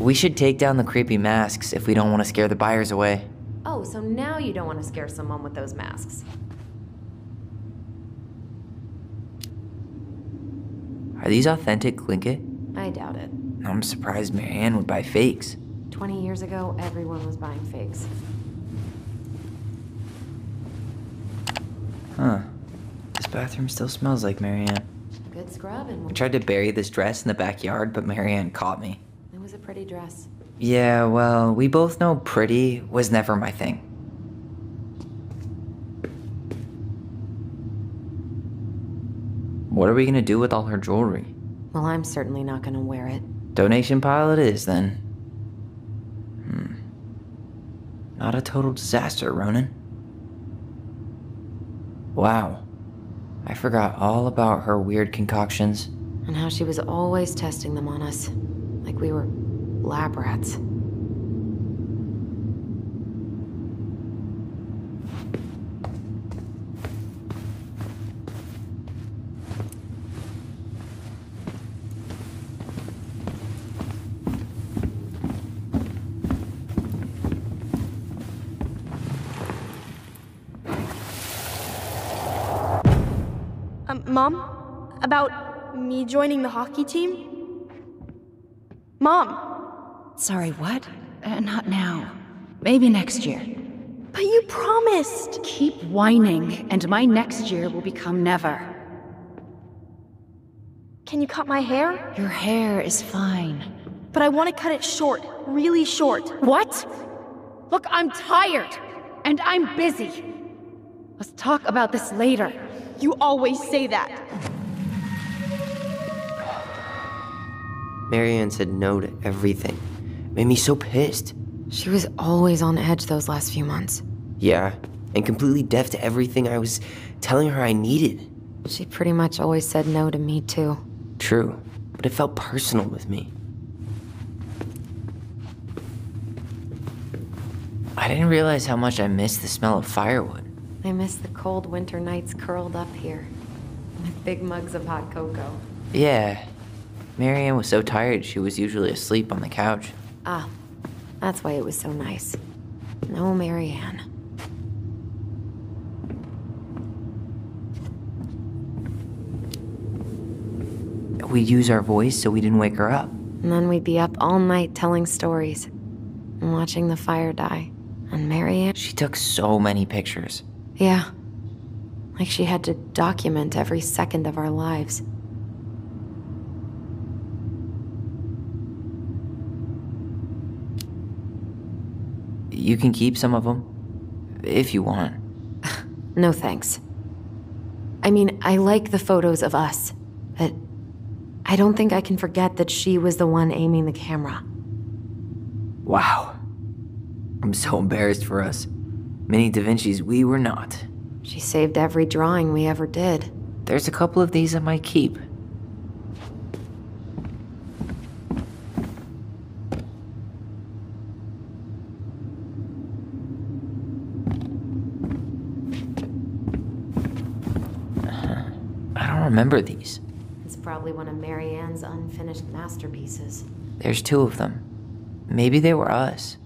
We should take down the creepy masks if we don't want to scare the buyers away. Oh, so now you don't want to scare someone with those masks. Are these authentic Tlingit? I doubt it. I'm surprised Mary-Ann would buy fakes. 20 years ago, everyone was buying fakes. Huh. This bathroom still smells like Mary-Ann. Good scrub I tried to bury this dress in the backyard, but Mary-Ann caught me. Was a pretty dress. Yeah, well, we both know pretty was never my thing. What are we gonna do with all her jewelry? Well, I'm certainly not gonna wear it. Donation pile it is, then. Hmm. Not a total disaster, Ronan. Wow. I forgot all about her weird concoctions. And how she was always testing them on us. Like we were lab rats. Um, Mom? About me joining the hockey team? Mom! Sorry, what? Uh, not now. Maybe next year. But you promised! Keep whining, and my next year will become never. Can you cut my hair? Your hair is fine. But I want to cut it short, really short. What? Look, I'm tired, and I'm busy. Let's talk about this later. You always say that. Mary-Ann said no to everything. Made me so pissed. She was always on edge those last few months. Yeah, and completely deaf to everything I was telling her I needed. She pretty much always said no to me, too. True, but it felt personal with me. I didn't realize how much I missed the smell of firewood. I miss the cold winter nights curled up here. With big mugs of hot cocoa. Yeah. Mary-Ann was so tired she was usually asleep on the couch. Ah, that's why it was so nice. No Mary-Ann. We'd use our voice so we didn't wake her up. And then we'd be up all night telling stories. And watching the fire die. And Mary-Ann... She took so many pictures. Yeah. Like she had to document every second of our lives. You can keep some of them. If you want. No thanks. I mean, I like the photos of us, but I don't think I can forget that she was the one aiming the camera. Wow. I'm so embarrassed for us. Many Da Vinci's we were not. She saved every drawing we ever did. There's a couple of these I might keep. I don't remember these. It's probably one of Mary-Ann's unfinished masterpieces. There's two of them. Maybe they were us.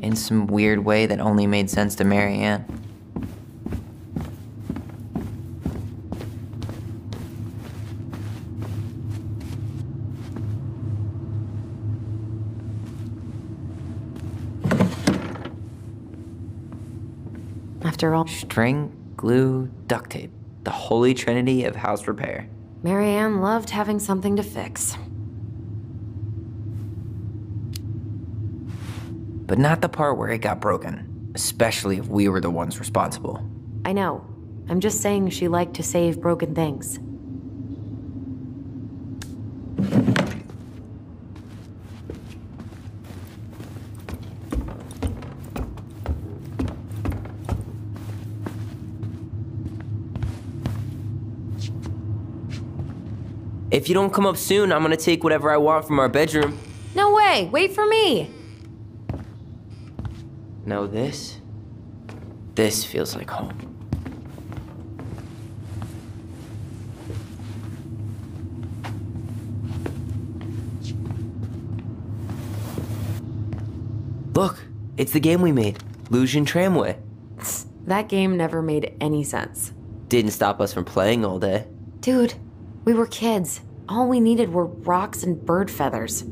In some weird way that only made sense to Mary-Ann. After all, String, glue, duct tape. The holy trinity of house repair. Mary-Ann loved having something to fix. But not the part where it got broken. Especially if we were the ones responsible. I know. I'm just saying she liked to save broken things. If you don't come up soon, I'm gonna take whatever I want from our bedroom. No way! Wait for me! No, this? This feels like home. Look, it's the game we made, Lusion Tramway. That game never made any sense. Didn't stop us from playing all day. Dude, we were kids. All we needed were rocks and bird feathers.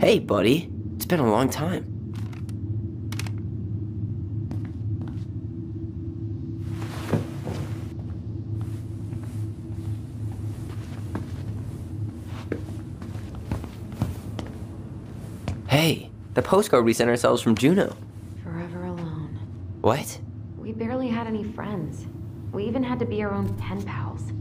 Hey, buddy. It's been a long time. Hey, the postcard we sent ourselves from Juneau. Forever alone. What? We barely had any friends. We even had to be our own pen pals.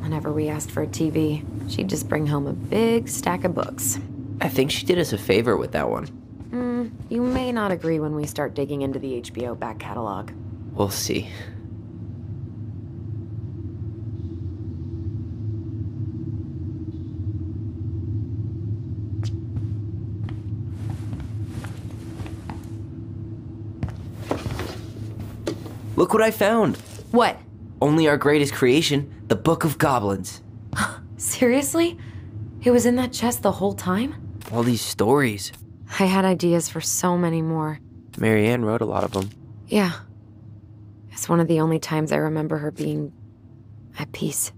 Whenever we asked for a TV, she'd just bring home a big stack of books. I think she did us a favor with that one. Hmm, you may not agree when we start digging into the HBO back catalog. We'll see. Look what I found! What? Only our greatest creation, the Book of Goblins. Seriously? It was in that chest the whole time? All these stories. I had ideas for so many more. Mary-Ann wrote a lot of them. Yeah. It's one of the only times I remember her being at peace.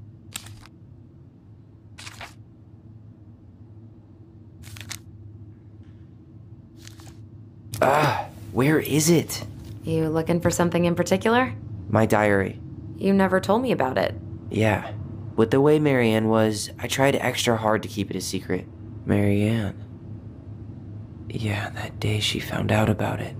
Ah, Where is it? You looking for something in particular? My diary. You never told me about it. Yeah. With the way Mary-Ann was, I tried extra hard to keep it a secret. Mary-Ann. Yeah, that day she found out about it.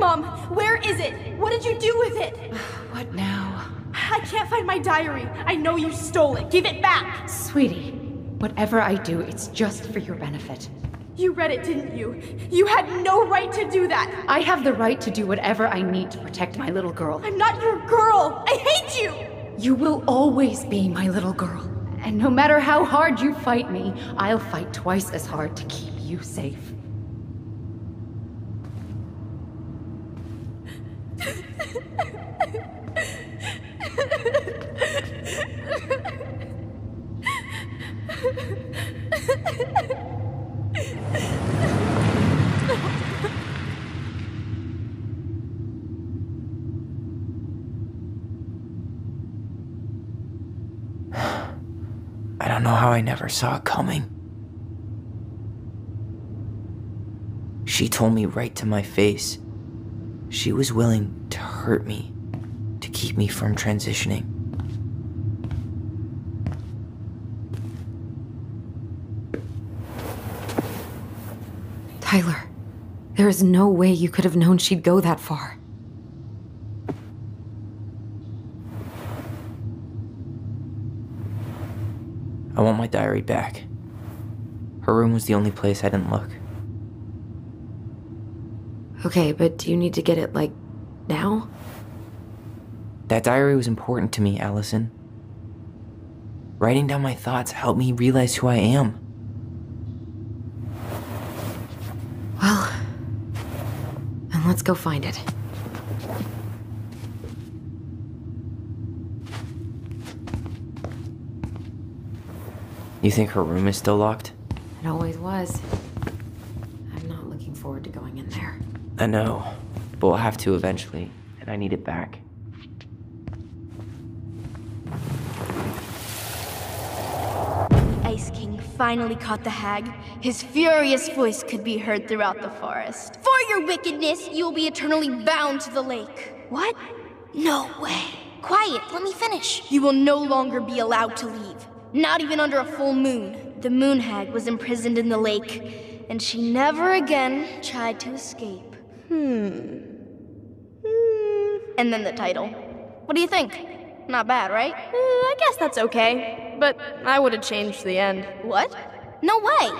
Mom, where is it? What did you do with it? What now? I can't find my diary. I know you stole it. Give it back. Sweetie, whatever I do, it's just for your benefit. You read it, didn't you? You had no right to do that. I have the right to do whatever I need to protect my little girl. I'm not your girl. I hate you. You will always be my little girl. And no matter how hard you fight me, I'll fight twice as hard to keep you safe. I don't know I never saw it coming. She told me right to my face. She was willing to hurt me to keep me from transitioning. Tyler, there is no way you could have known she'd go that far. I want my diary back. Her room was the only place I didn't look. Okay, but do you need to get it, like, now? That diary was important to me, Alyson. Writing down my thoughts helped me realize who I am. Well, then let's go find it. You think her room is still locked? It always was. I'm not looking forward to going in there. I know, but we'll have to eventually, and I need it back. The Ice King finally caught the hag. His furious voice could be heard throughout the forest. For your wickedness, you will be eternally bound to the lake. What? No way. Quiet, let me finish. You will no longer be allowed to leave. Not even under a full moon. The moon hag was imprisoned in the lake, and she never again tried to escape. Hmm. hmm. And then the title. What do you think? Not bad, right? Eh, I guess that's okay. But I would have changed the end. What? No way!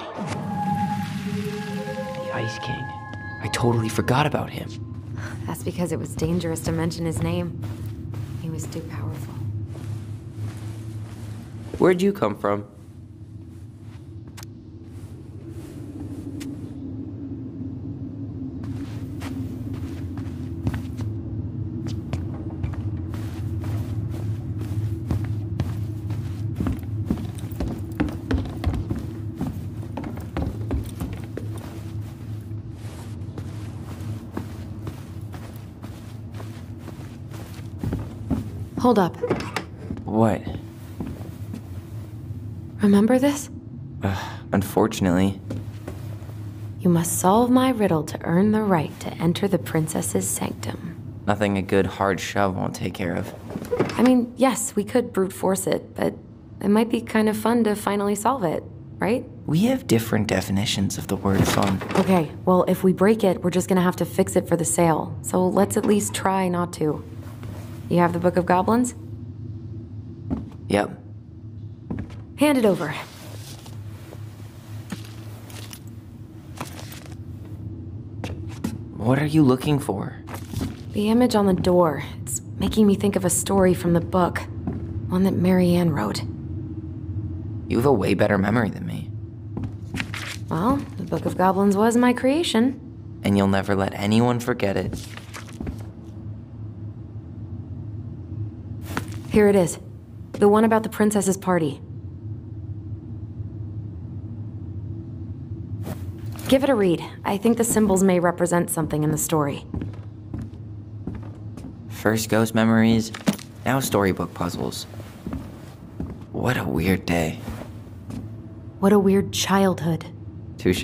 The Ice King. I totally forgot about him. That's because it was dangerous to mention his name. He was too powerful. Where'd you come from? Hold up. What? Remember this? Uh, Unfortunately, You must solve my riddle to earn the right to enter the princess's sanctum. nothing a good hard shove won't take care of. I mean, yes, we could brute force it, but it might be kind of fun to finally solve it, right? We have different definitions of the word fun. Okay, well, if we break it, we're just gonna have to fix it for the sale. So let's at least try not to. You have the Book of Goblins? Yep. Hand it over. What are you looking for? The image on the door. It's making me think of a story from the book. One that Mary-Ann wrote. You have a way better memory than me, Well, the Book of Goblins was my creation. and you'll never let anyone forget it. Here it is. The one about the princess's party. Give it a read. I think the symbols may represent something in the story. First ghost memories, now storybook puzzles. What a weird day. What a weird childhood. Touche.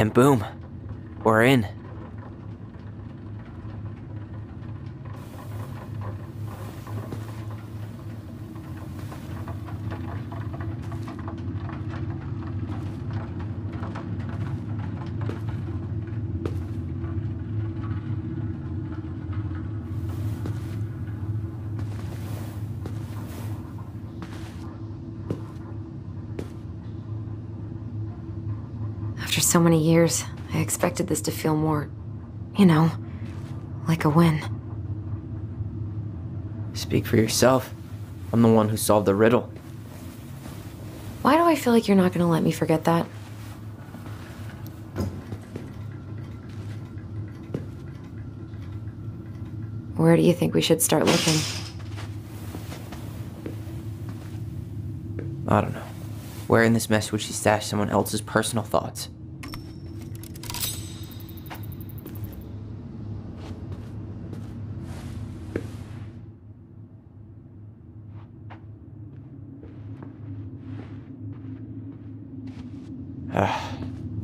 And boom, we're in. After so many years, I expected this to feel more, you know, like a win. Speak for yourself. I'm the one who solved the riddle. Why do I feel like you're not gonna let me forget that? Where do you think we should start looking? I don't know. Where in this mess would she stash someone else's personal thoughts?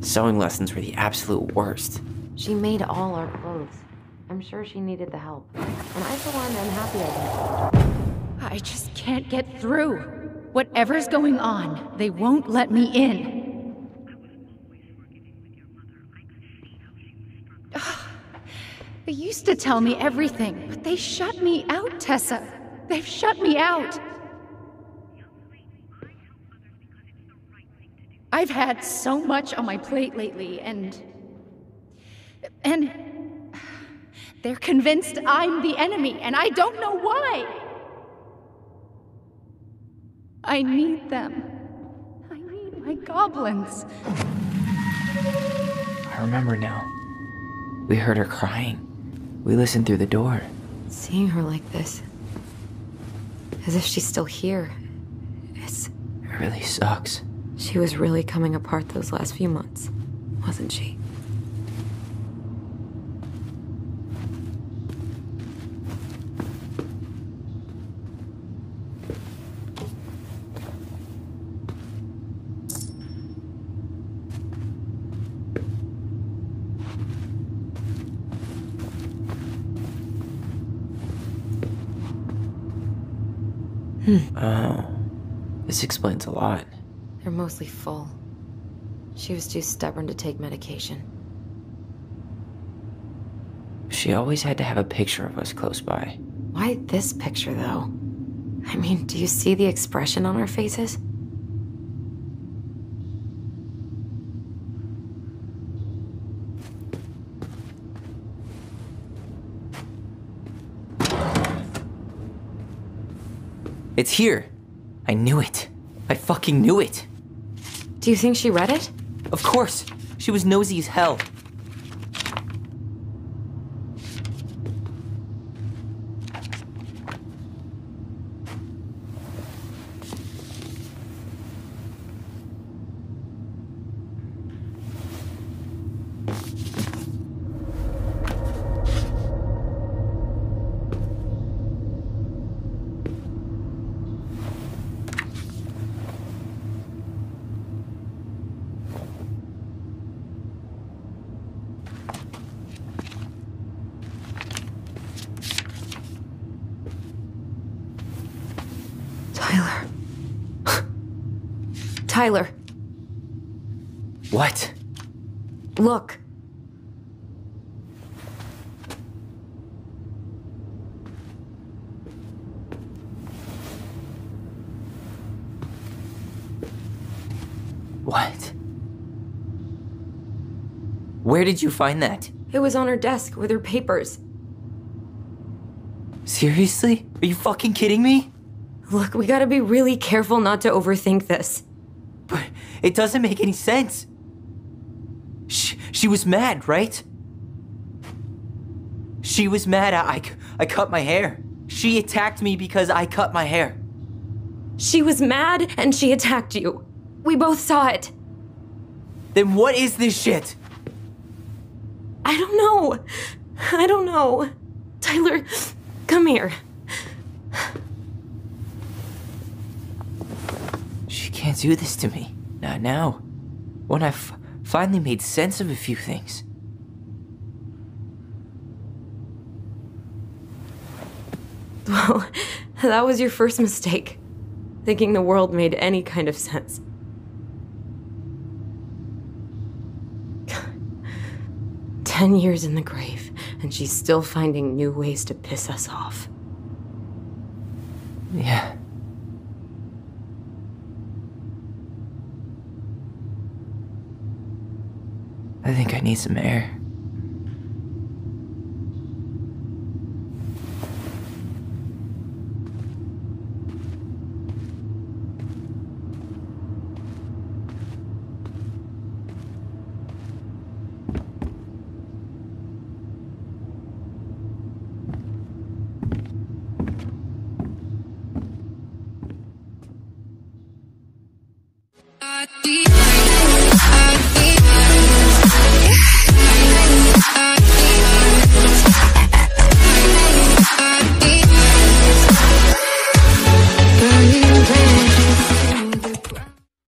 Sewing lessons were the absolute worst. She made all our clothes. I'm sure she needed the help. And I, for one, am happy I did. I just can't get through. Whatever's going on, they won't let me in. They used to tell me everything, but they shut me out, Tessa. They've shut me out. I've had so much on my plate lately, and. And. They're convinced I'm the enemy, and I don't know why. I need them. I need my goblins. I remember now. We heard her crying. We listened through the door. Seeing her like this. As if she's still here. It's. It really sucks. She was really coming apart those last few months, wasn't she? Hmm. Oh. This explains a lot. Mostly full. She was too stubborn to take medication. She always had to have a picture of us close by. Why this picture, though? I mean, do you see the expression on our faces? It's here. I knew it. I fucking knew it. Do you think she read it? Of course. She was nosy as hell. Tyler. Tyler, What? look. What? Where did you find that? It was on her desk with her papers. Seriously? Are you fucking kidding me? Look, we gotta be really careful not to overthink this. But it doesn't make any sense. She, she was mad, right? She was mad I, I, I cut my hair. She attacked me because I cut my hair. She was mad and she attacked you. We both saw it. Then what is this shit? I don't know. I don't know. Tyler, come here. She can't do this to me. Not now. When I've finally made sense of a few things. Well, that was your first mistake. Thinking the world made any kind of sense. Ten years in the grave, and she's still finding new ways to piss us off. Yeah. I think I need some air.